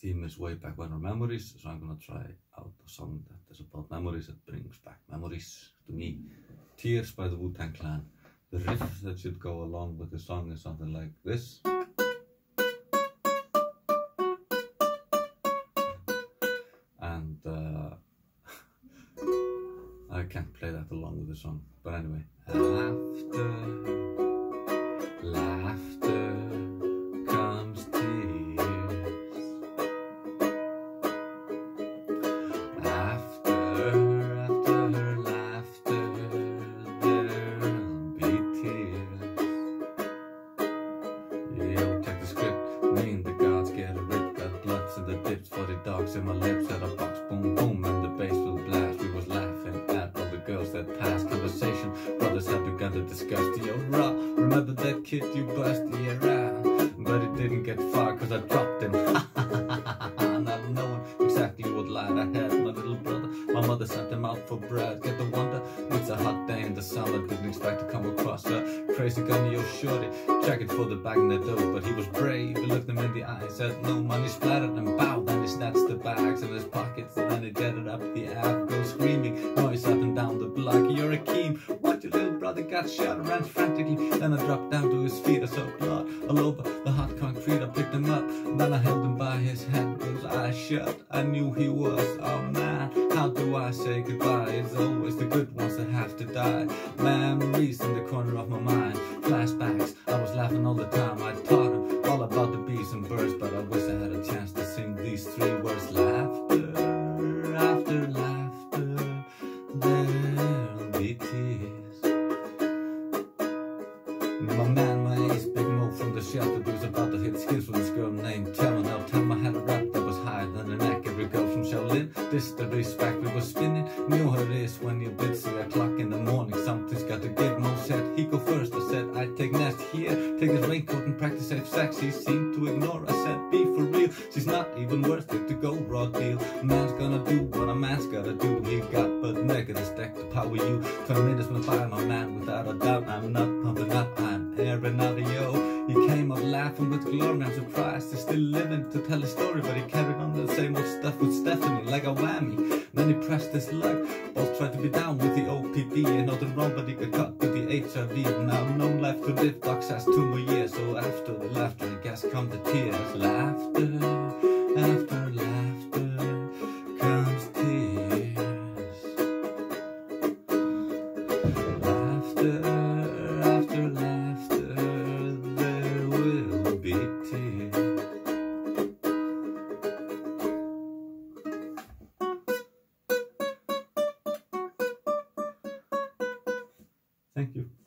theme is way back when our memories, so I'm gonna try out a song that is about memories that brings back memories to me. Tears by the Wu-Tang Clan. The riff that should go along with the song is something like this. And uh, I can't play that along with the song, but anyway. After in my lips. At a box, boom, boom, and the bass will blast. We was laughing at all the girls that passed. Conversation, brothers had begun to discuss the old raw. Remember that kid you busted, right. But it didn't get far cause I dropped him. out for bread. Get the wonder, it's a hot day in the summer. Didn't expect to come across a crazy gun, yo, shorty. Checking for the bag in the dough, but he was brave. He looked him in the eye, said no money, splattered and bow. Then he snatched the bags in his pockets, and then he jetted up the ave, go screaming, noise up and down the block. You're a keen, what you little brother got shot, ran frantically. Then I dropped down to his feet, I saw blood all over the hot concrete. I picked him up, then I held him by his head, those eyes shut. I knew he was a man. How do I say goodbye? It's always the good ones that have to die. Memories in the corner of my mind, flashbacks. I was My man, my ace, Big Mo from the shelter, was about to hit skills with this girl named Thelma. Now Thelma had a rap that was higher than the neck. Every girl from Shaolin, this the respect we were spinning. Knew her is when you're busy o'clock in the morning. Something's got to give. Mo said he go first. I said I take next here. Take his raincoat and practice safe sex. He seemed to ignore. I said be for real. She's not even worth it to go raw deal. Man's gonna do what a man's gotta do. He got but negative stack to power you. Twenty minutes went by, my man. Without a doubt, I'm not pumping up. I'm out of yo. He came up laughing with glory. I'm surprised he's still living to tell his story, but he carried on the same old stuff with Stephanie like a whammy. Then he pressed his luck. Both tried to be down with the OPP and nothing wrong, but he got caught with the HIV. Now no life to live. Docs has two more years, so after the laughter, I guess come the tears. Laughter after laughter Thank you.